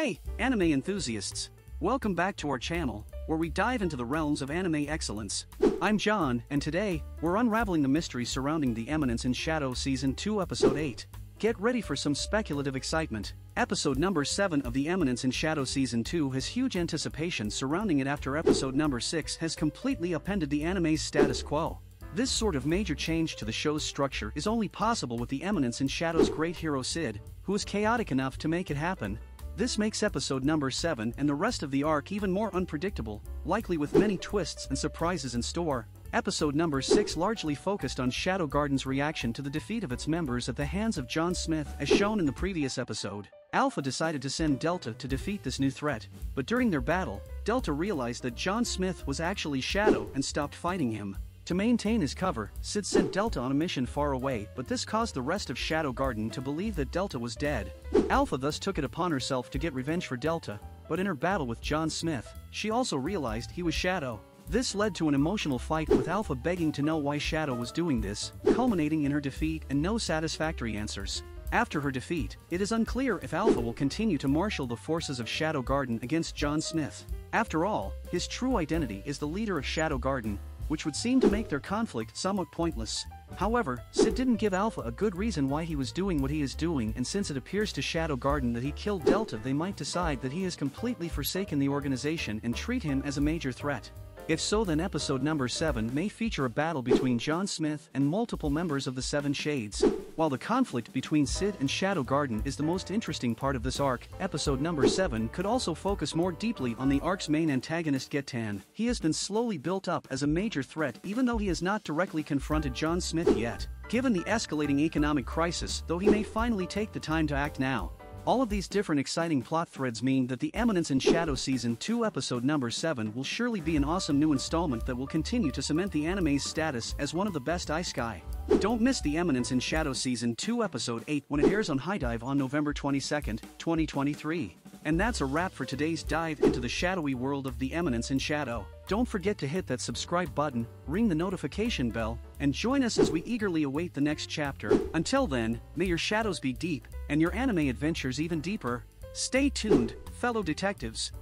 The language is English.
Hey, anime enthusiasts! Welcome back to our channel, where we dive into the realms of anime excellence. I'm John, and today, we're unraveling the mysteries surrounding The Eminence in Shadow Season 2 Episode 8. Get ready for some speculative excitement. Episode number 7 of The Eminence in Shadow Season 2 has huge anticipation surrounding it after episode number 6 has completely upended the anime's status quo. This sort of major change to the show's structure is only possible with the Eminence in Shadow's great hero Sid, who is chaotic enough to make it happen. This makes episode number 7 and the rest of the arc even more unpredictable, likely with many twists and surprises in store. Episode number 6 largely focused on Shadow Garden's reaction to the defeat of its members at the hands of John Smith as shown in the previous episode. Alpha decided to send Delta to defeat this new threat, but during their battle, Delta realized that John Smith was actually Shadow and stopped fighting him. To maintain his cover, Sid sent Delta on a mission far away but this caused the rest of Shadow Garden to believe that Delta was dead. Alpha thus took it upon herself to get revenge for Delta, but in her battle with John Smith, she also realized he was Shadow. This led to an emotional fight with Alpha begging to know why Shadow was doing this, culminating in her defeat and no satisfactory answers. After her defeat, it is unclear if Alpha will continue to marshal the forces of Shadow Garden against John Smith. After all, his true identity is the leader of Shadow Garden, which would seem to make their conflict somewhat pointless. However, Sid didn't give Alpha a good reason why he was doing what he is doing and since it appears to Shadow Garden that he killed Delta they might decide that he has completely forsaken the organization and treat him as a major threat. If so then episode number 7 may feature a battle between John Smith and multiple members of the Seven Shades. While the conflict between Sid and Shadow Garden is the most interesting part of this arc, episode number 7 could also focus more deeply on the arc's main antagonist Getan. He has been slowly built up as a major threat even though he has not directly confronted John Smith yet. Given the escalating economic crisis, though he may finally take the time to act now, all of these different exciting plot threads mean that The Eminence in Shadow Season 2 episode number 7 will surely be an awesome new installment that will continue to cement the anime's status as one of the best isekai. Don't miss The Eminence in Shadow Season 2 episode 8 when it airs on HIDIVE on November 22, 2023. And that's a wrap for today's dive into the shadowy world of The Eminence in Shadow. Don't forget to hit that subscribe button, ring the notification bell, and join us as we eagerly await the next chapter. Until then, may your shadows be deep, and your anime adventures even deeper. Stay tuned, fellow detectives.